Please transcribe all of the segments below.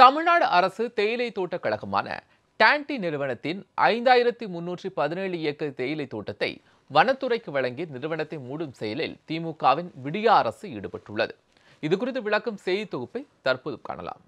தமிழ்நாடு அரசு தேயிலை தோட்டக் கழகமான டான்டி நிறுவனத்தின் ஐந்தாயிரத்தி முன்னூற்றி பதினேழு ஏக்கர் தேயிலை தோட்டத்தை வனத்துறைக்கு வழங்கி நிறுவனத்தை மூடும் செயலில் திமுகவின் விடியா அரசு ஈடுபட்டுள்ளது. இதுகுறித்து விளக்கும் செய்தி தொகுப்பை தற்போது காணலாம்.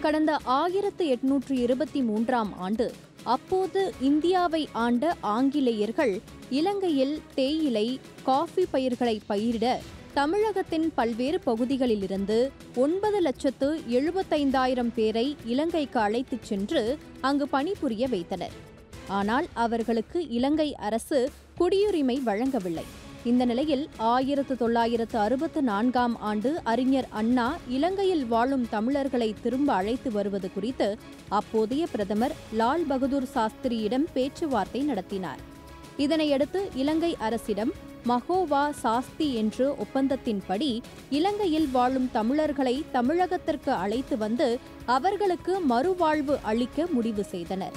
கடந்த ஆயிரத்து எட்நூற்று இருபத்தி மூன்றாம் ஆண்டு அப்போது இந்தியாவை ஆண்ட ஆங்கிலேயர்கள் இலங்கையில் தேயிலை காஃபி பயிர்களை பயிரிட தமிழகத்தின் பல்வேறு பகுதிகளிலிருந்து ஒன்பது லட்சத்து எழுபத்தைந்தாயிரம் பேரை இலங்கைக்கு அழைத்துச் சென்று அங்கு பணிபுரிய வைத்தனர். ஆனால் அவர்களுக்கு இலங்கை அரசு குடியுரிமை வழங்கவில்லை. இந்த நிலையில் ஆயிரத்து தொள்ளாயிரத்து அறுபத்து நான்காம் ஆண்டு அறிஞர் அண்ணா இலங்கையில் வாழும் தமிழர்களை திரும்ப அழைத்து வருவது குறித்து அப்போதைய பிரதமர் லால் பகதூர் சாஸ்திரியிடம் பேச்சுவார்த்தை நடத்தினார். இதனையடுத்து இலங்கை அரசிடம் மகோவா சாஸ்தி என்ற ஒப்பந்தத்தின்படி இலங்கையில் வாழும் தமிழர்களை தமிழகத்திற்கு அழைத்து வந்து அவர்களுக்கு மறுவாழ்வு அளிக்க முடிவு செய்தனர்.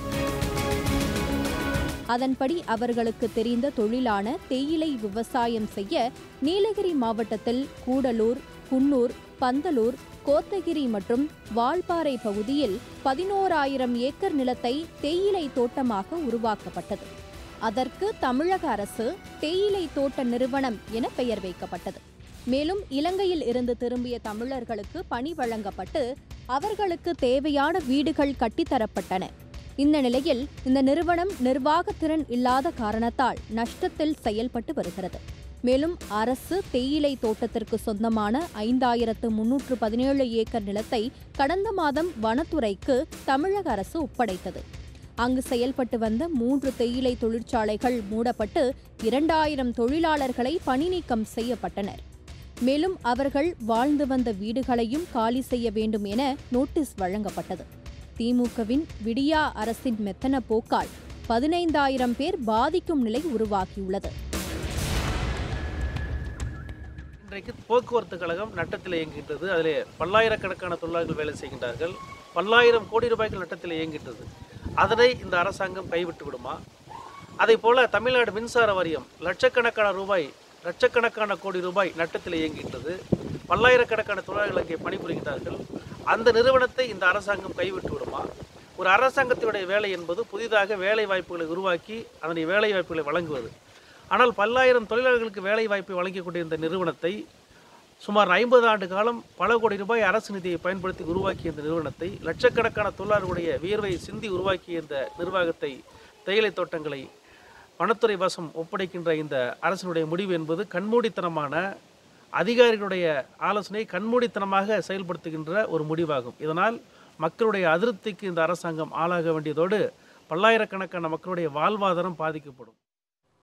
அதன்படி அவர்களுக்கு தெரிந்த தொழிலான தேயிலை விவசாயம் செய்ய நீலகிரி மாவட்டத்தில் கூடலூர் குன்னூர் பந்தலூர் கோத்தகிரி மற்றும் வால்பாறை பகுதியில் பதினோராயிரம் ஏக்கர் நிலத்தை தேயிலை தோட்டமாக உருவாக்கப்பட்டது. அதற்கு தமிழக அரசு தேயிலை தோட்ட நிறுவனம் என பெயர் வைக்கப்பட்டது. மேலும் இலங்கையில் இருந்து திரும்பிய தமிழர்களுக்கு பணி வழங்கப்பட்டு அவர்களுக்கு தேவையான வீடுகள் கட்டித்தரப்பட்டன. இந்த நிலையில் இந்த நிறுவனம் நிர்வாகத்திறன் இல்லாத காரணத்தால் நஷ்டத்தில் செயல்பட்டு வருகிறது. மேலும் அரசு தேயிலை தோட்டத்திற்கு சொந்தமான ஐந்தாயிரத்து முன்னூற்று பதினேழு ஏக்கர் நிலத்தை கடந்த மாதம் வனத்துறைக்கு தமிழக அரசு ஒப்படைத்தது. அங்கு செயல்பட்டு வந்த மூன்று தேயிலை தொழிற்சாலைகள் மூடப்பட்டு இரண்டாயிரம் தொழிலாளர்களை பணிநீக்கம் செய்யப்பட்டனர். மேலும் அவர்கள் வாழ்ந்து வந்த வீடுகளையும் காலி செய்ய வேண்டும் என நோட்டீஸ் வழங்கப்பட்டது. திமுகவின் விடியா அரசின் மெத்தன போக்கால் பதினைந்தாயிரம் பேர் பாதிக்கும் நிலை உருவாகியுள்ளது. இன்றைக்கு போக்குவரத்து கழகம் நட்டத்தில் இயங்குகின்றது. அதில் பல்லாயிரக்கணக்கான தொழிலாளர்கள் வேலை செய்கின்றார்கள். பல்லாயிரம் கோடி ரூபாய்கள் நட்டத்தில் இயங்குகின்றது. அதனை இந்த அரசாங்கம் கைவிட்டு விடுமா? அதே போல தமிழ்நாடு மின்சார வாரியம் லட்சக்கணக்கான ரூபாய் லட்சக்கணக்கான கோடி ரூபாய் நட்டத்தில் இயங்குகின்றது. பல்லாயிரக்கணக்கான தொழிலாளர்கள் அங்கே பணிபுரிகிறார்கள். அந்த நிறுவனத்தை இந்த அரசாங்கம் கைவிட்டு விடுமா? ஒரு அரசாங்கத்தினுடைய வேலை என்பது புதிதாக வேலை வாய்ப்புகளை உருவாக்கி அதனை வேலை வாய்ப்புகளை வழங்குவது. ஆனால் பல்லாயிரம் தொழிலாளர்களுக்கு வேலை வாய்ப்பை வழங்கிக் கொண்டிருந்த நிறுவனத்தை சுமார் ஐம்பது ஆண்டு காலம் பல கோடி ரூபாய் அரசு நிதியை பயன்படுத்தி உருவாக்கிய இந்த நிறுவனத்தை லட்சக்கணக்கான தொழிலாளர்களுடைய வியர்வை சிந்தி உருவாக்கிய இந்த நிர்வாகத்தை தேயிலை தோட்டங்களை வனத்துறை வசம் ஒப்படைக்கின்ற இந்த அரசினுடைய முடிவு என்பது கண்மூடித்தனமான அதிகாரிகளுடைய ஆலோசனை கண்மூடித்தனமாக செயல்படுத்துகின்ற ஒரு முடிவாகும். இதனால் மக்களுடைய அதிருப்திக்கு இந்த அரசாங்கம் ஆளாக வேண்டியதோடு பல்லாயிரக்கணக்கான மக்களுடைய வாழ்வாதாரம் பாதிக்கப்படும்.